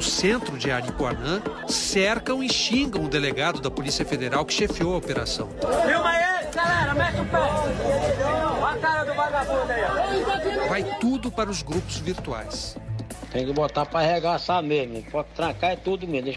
do centro de Aripuanã, cercam e xingam o delegado da Polícia Federal que chefiou a operação. Filma aí, galera, mete o pé. Olha a cara do vagabundo aí. Vai tudo para os grupos virtuais. Tem que botar para arregaçar mesmo. Pode trancar é tudo mesmo.